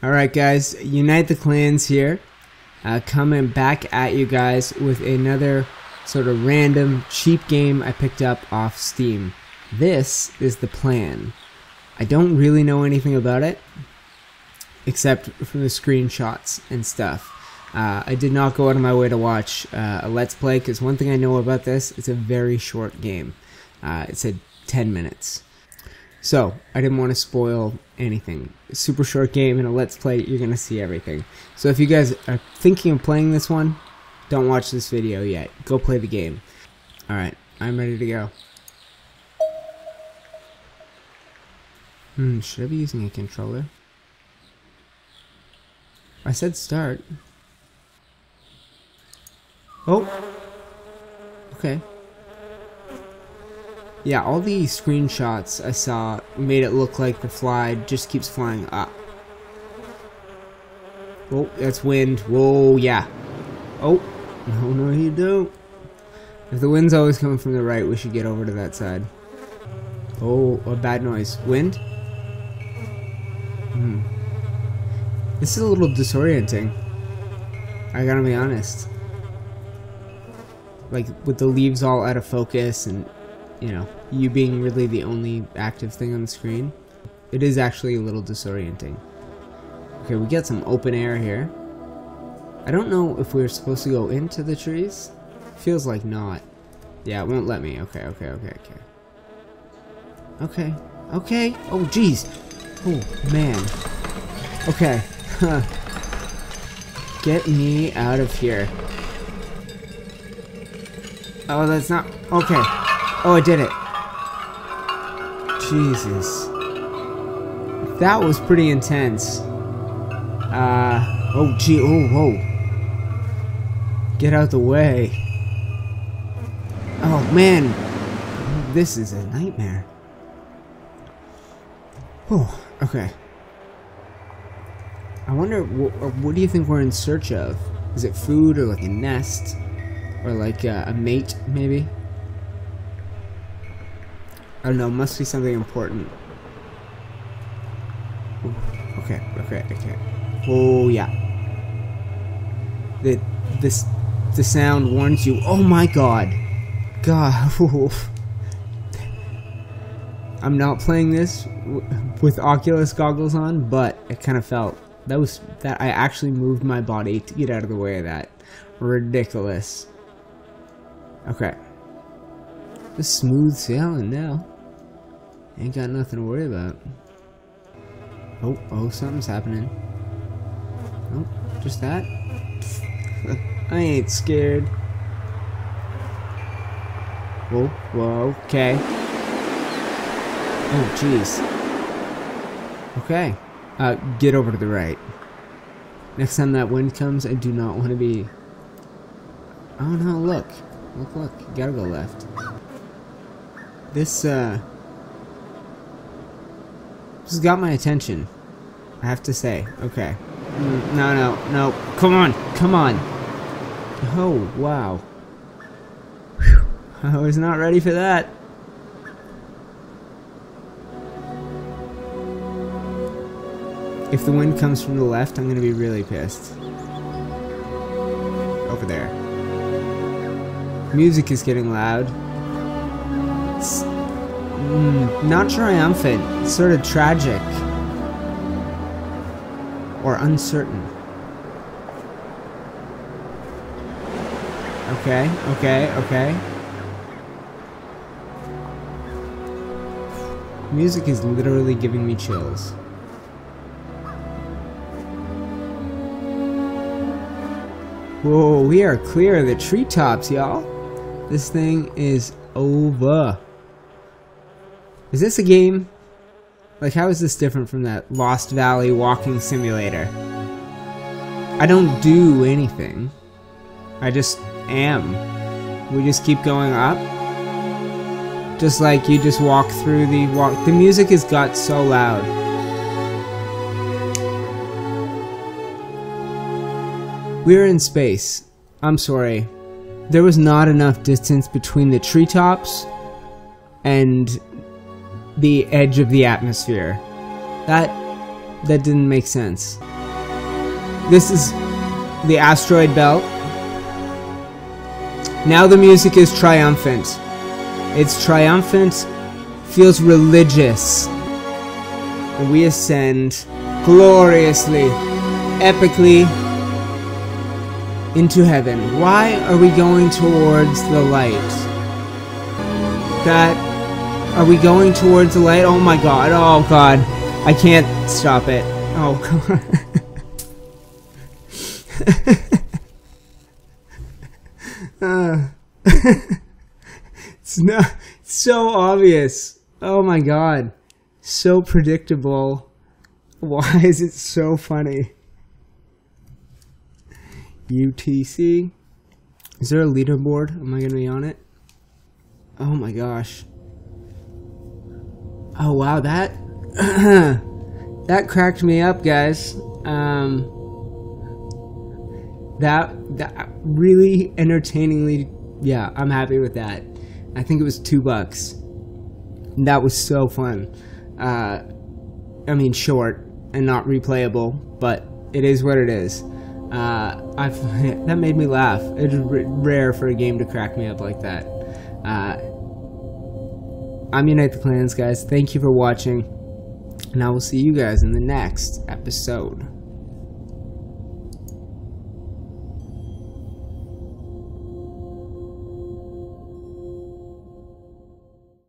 Alright guys, Unite the Clans here, uh, coming back at you guys with another sort of random cheap game I picked up off Steam. This is the plan. I don't really know anything about it, except from the screenshots and stuff. Uh, I did not go out of my way to watch uh, a Let's Play, because one thing I know about this, it's a very short game. Uh, it said 10 minutes. So, I didn't want to spoil anything. super short game and a let's play, you're going to see everything. So if you guys are thinking of playing this one, don't watch this video yet. Go play the game. Alright, I'm ready to go. Hmm, should I be using a controller? I said start. Oh! Okay. Yeah, all the screenshots I saw made it look like the fly just keeps flying up. Oh, that's wind. Whoa, yeah. Oh, no, no, you don't. If the wind's always coming from the right, we should get over to that side. Oh, a bad noise. Wind? Hmm. This is a little disorienting. I gotta be honest. Like, with the leaves all out of focus and you know, you being really the only active thing on the screen, it is actually a little disorienting. Okay, we get some open air here. I don't know if we're supposed to go into the trees. Feels like not. Yeah, it won't let me. Okay, okay, okay, okay. Okay, okay. Oh, jeez. Oh, man. Okay. Get me out of here. Oh, that's not... Okay. Oh, I did it. Jesus. That was pretty intense. Uh, oh gee, oh, whoa. Get out the way. Oh man, this is a nightmare. Oh, okay. I wonder, what, what do you think we're in search of? Is it food or like a nest? Or like uh, a mate, maybe? I don't know, must be something important. Ooh, okay, okay, okay. Oh yeah. The this the sound warns you. Oh my god. God. I'm not playing this with Oculus goggles on, but it kind of felt that was that I actually moved my body to get out of the way of that. Ridiculous. Okay. Just smooth sailing now. Ain't got nothing to worry about. Oh, oh, something's happening. Oh, just that? I ain't scared. Whoa, whoa, okay. Oh, jeez. Okay. Uh, get over to the right. Next time that wind comes, I do not want to be... Oh no, look. Look, look. Gotta go left. This, uh... This got my attention. I have to say. Okay. No, no, no. Come on. Come on. Oh, wow. I was not ready for that. If the wind comes from the left, I'm going to be really pissed. Over there. Music is getting loud. It's mm, not triumphant, sort of tragic. Or uncertain. Okay, okay, okay. Music is literally giving me chills. Whoa, we are clear of the treetops, y'all. This thing is over. Is this a game? Like, how is this different from that Lost Valley walking simulator? I don't do anything. I just am. We just keep going up. Just like you just walk through the walk. The music has got so loud. We're in space. I'm sorry. There was not enough distance between the treetops and the edge of the atmosphere. That that didn't make sense. This is the asteroid belt. Now the music is triumphant. It's triumphant, feels religious. And we ascend gloriously, epically into heaven. Why are we going towards the light? That are we going towards the light? Oh my god. Oh god. I can't stop it. Oh god. it's not it's so obvious. Oh my god. So predictable. Why is it so funny? UTC. Is there a leaderboard? Am I going to be on it? Oh my gosh. Oh wow, that that cracked me up, guys. Um, that that really entertainingly, yeah, I'm happy with that. I think it was two bucks. That was so fun. Uh, I mean, short and not replayable, but it is what it is. Uh, i that made me laugh. It's rare for a game to crack me up like that. Uh, I'm Unite the Clans, guys. Thank you for watching, and I will see you guys in the next episode.